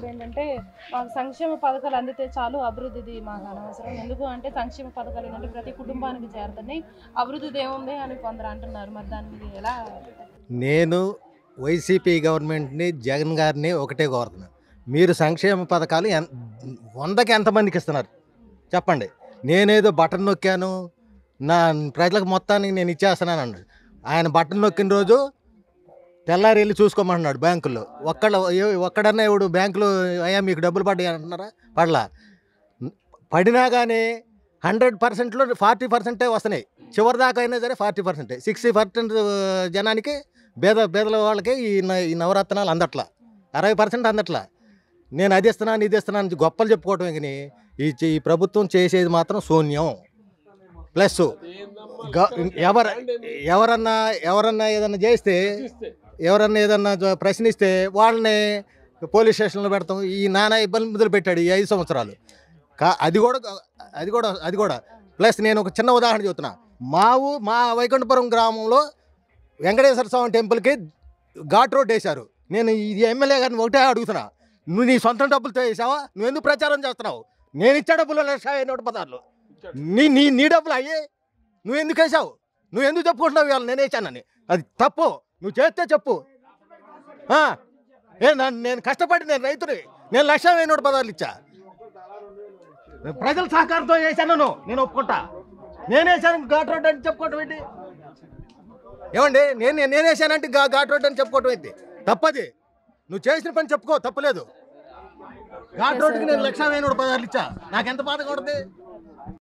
ఇప్పుడు ఏంటంటే మాకు సంక్షేమ పథకాలు అందితే చాలు అభివృద్ధిది మాకు అనవసరం. ఎందుకు అంటే సంక్షేమ పథకాలు ఏంటంటే ప్రతి కుటుంబానికి చేరుతున్నాయి. అభివృద్ధి ఏముంది అని కొందరు అంటున్నారు. మరి దాని మీద ఎలా నేను వైసీపీ గవర్నమెంట్ని జగన్ గారిని ఒకటే కోరుతున్నాను మీరు సంక్షేమ పథకాలు ఎన్ వందకి ఎంతమందికి ఇస్తున్నారు? చెప్పండి. నేనేదో బటన్ నొక్కాను నా ప్రజలకు మొత్తానికి నేను ఇచ్చేస్తున్నాను అన్నాడు ఆయన బటన్ నొక్కిన రోజు తెల్లారి వెళ్ళి చూసుకోమంటున్నాడు బ్యాంకుల్లో ఒక్కడ ఒక్కడన్నా ఇప్పుడు బ్యాంకులో అయ్యా మీకు డబ్బులు పడ్డాయి అంటున్నారా? పడలా. పడినా కానీ హండ్రెడ్ పర్సెంట్లో ఫార్టీ పర్సెంటే వస్తున్నాయి. చివరి దాకా అయినా సరే ఫార్టీ పర్సెంటే. సిక్స్టీ పర్సెంట్ జనానికి పేద పేదల వాళ్ళకి ఈ ఈ నవరత్నాలు అందట్లా. అరవై పర్సెంట్ అందట్లా. నేను అది ఇస్తున్నాను ఇది ఇస్తున్నాను అని గొప్పలు చెప్పుకోవటం కానీ ఈ ఈ ప్రభుత్వం చేసేది మాత్రం శూన్యం. ప్లస్ గ- ఎవర ఎవరన్నా ఎవరన్నా ఏదన్నా చేస్తే. ఎవరన్నా ఏదన్నా ప్రశ్నిస్తే వాళ్ళని పోలీస్ స్టేషన్లో పెడతాం. ఈ నానా ఇబ్బందులు పెట్టాడు ఈ ఐదు సంవత్సరాలు. కా అది కూడా అది కూడా అది కూడా. ప్లస్ నేను ఒక చిన్న ఉదాహరణ చెబుతున్నా. మా ఊ మా వైకుంఠపురం గ్రామంలో వెంకటేశ్వర స్వామి టెంపుల్కి ఘాట్ రోడ్ వేశారు. నేను ఇది ఎమ్మెల్యే గారిని ఒకటే అడుగుతున్నా. నువ్వు నీ సొంత డబ్బులతో వేసావా? నువ్వు ఎందుకు ప్రచారం చేస్తున్నావు? నేను ఇచ్చే డబ్బులు లక్ష నూట పదార్లు నీ నీ నీ డబ్బులు అయ్యే. నువ్వు ఎందుకు వేసావు? నువ్వు ఎందుకు చెప్పుకుంటున్నావు ఇవాళ? నేను వేసానని. అది తప్పు. నువ్వు చేస్తే చెప్పు. ఏ నన్ను నేను కష్టపడి నేను రైతుని. నేను లక్ష వెయ్యి నూట పదార్లు ఇచ్చా. ప్రజల సహకారంతో చేశాను నేను నేను ఒప్పుకుంటా. నేనేసాను ఘాట్ రోడ్ అని చెప్పుకోవటం ఏంటి? ఏమండి నేను నేనేసానంటే ఘా ఘాట్ రోడ్ అని చెప్పుకోవటం ఏంటి? తప్పది. నువ్వు చేసిన పని చెప్పుకో తప్పలేదు. ఘాట్ రోడ్కి నేను లక్ష వెయ్యి నూట పదార్లు ఇచ్చా. నాకు ఎంత బాధ కొడుతుంది